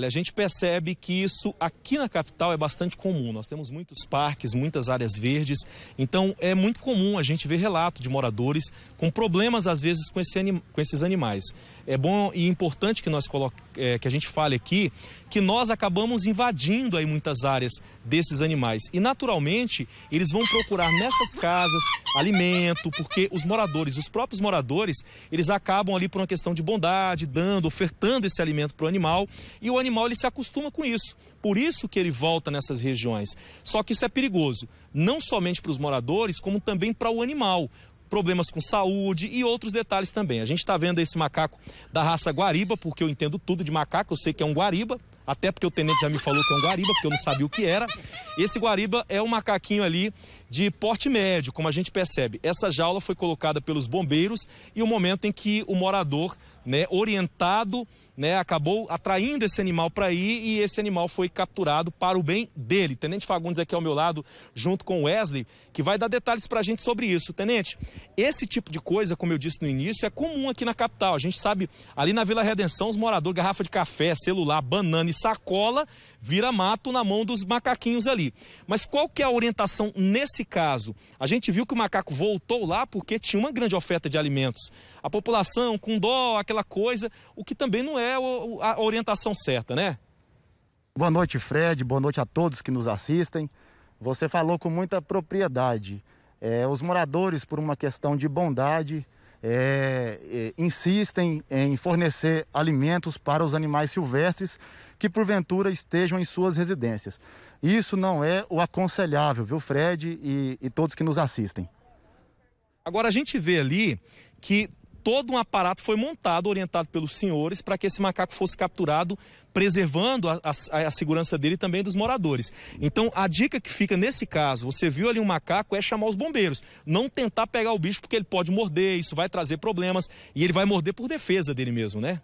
A gente percebe que isso aqui na capital é bastante comum. Nós temos muitos parques, muitas áreas verdes, então é muito comum a gente ver relato de moradores com problemas às vezes com, esse anim... com esses animais. É bom e importante que nós coloque... É, que a gente fale aqui que nós acabamos invadindo aí muitas áreas desses animais e naturalmente eles vão procurar nessas casas alimento, porque os moradores, os próprios moradores, eles acabam ali por uma questão de bondade, dando, ofertando esse alimento para o animal e o animal ele se acostuma com isso. Por isso que ele volta nessas regiões. Só que isso é perigoso, não somente para os moradores, como também para o animal problemas com saúde e outros detalhes também. A gente está vendo esse macaco da raça guariba, porque eu entendo tudo de macaco, eu sei que é um guariba, até porque o tenente já me falou que é um guariba, porque eu não sabia o que era. Esse guariba é um macaquinho ali de porte médio, como a gente percebe. Essa jaula foi colocada pelos bombeiros e o momento em que o morador, né, orientado né, acabou atraindo esse animal para ir e esse animal foi capturado para o bem dele. Tenente Fagundes aqui ao meu lado, junto com Wesley, que vai dar detalhes para a gente sobre isso. Tenente, esse tipo de coisa, como eu disse no início, é comum aqui na capital. A gente sabe, ali na Vila Redenção, os moradores, garrafa de café, celular, banana e sacola, vira mato na mão dos macaquinhos ali. Mas qual que é a orientação nesse caso? A gente viu que o macaco voltou lá porque tinha uma grande oferta de alimentos. A população com dó, aquela coisa, o que também não é é a orientação certa, né? Boa noite, Fred. Boa noite a todos que nos assistem. Você falou com muita propriedade. É, os moradores, por uma questão de bondade, é, é, insistem em fornecer alimentos para os animais silvestres que porventura estejam em suas residências. Isso não é o aconselhável, viu, Fred e, e todos que nos assistem. Agora a gente vê ali que todo um aparato foi montado, orientado pelos senhores, para que esse macaco fosse capturado, preservando a, a, a, segurança dele e também dos moradores. Então, a dica que fica nesse caso, você viu ali um macaco, é chamar os bombeiros. Não tentar pegar o bicho, porque ele pode morder, isso vai trazer problemas, e ele vai morder por defesa dele mesmo, né?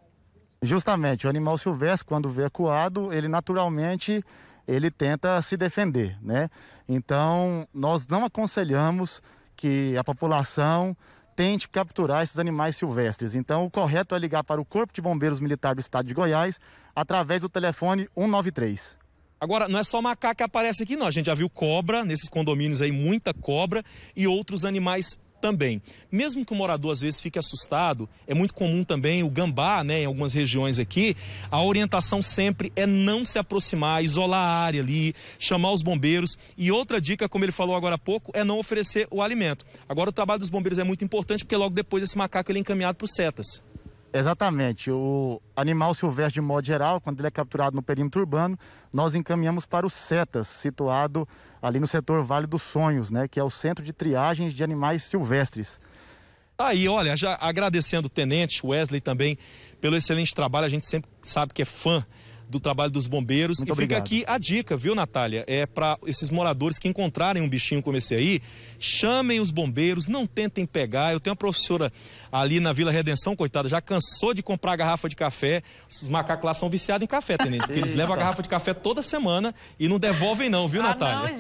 Justamente, o animal silvestre, quando vê acuado, ele naturalmente ele tenta se defender, né? Então, nós não aconselhamos que a população tente capturar esses animais silvestres. Então, o correto é ligar para o Corpo de Bombeiros Militar do Estado de Goiás através do telefone 193. Agora, não é só macaco que aparece aqui, não. A gente já viu cobra nesses condomínios aí, muita cobra e outros animais também. Mesmo que o morador às vezes fique assustado, é muito comum também o gambá, né, em algumas regiões aqui, a orientação sempre é não se aproximar, isolar a área ali, chamar os bombeiros. E outra dica, como ele falou agora há pouco, é não oferecer o alimento. Agora o trabalho dos bombeiros é muito importante porque logo depois esse macaco ele é encaminhado para os setas. Exatamente. O animal silvestre, de modo geral, quando ele é capturado no perímetro urbano, nós encaminhamos para o CETAS, situado ali no setor Vale dos Sonhos, né, que é o Centro de Triagens de Animais Silvestres. Aí, olha, já agradecendo o tenente Wesley também pelo excelente trabalho, a gente sempre sabe que é fã do trabalho dos bombeiros. Muito e obrigado. fica aqui a dica, viu, Natália? É para esses moradores que encontrarem um bichinho como esse aí, chamem os bombeiros, não tentem pegar. Eu tenho uma professora ali na Vila Redenção, coitada, já cansou de comprar garrafa de café. Os macacos lá são viciados em café, tenente, porque eles levam a garrafa de café toda semana e não devolvem não, viu, ah, Natália? Não,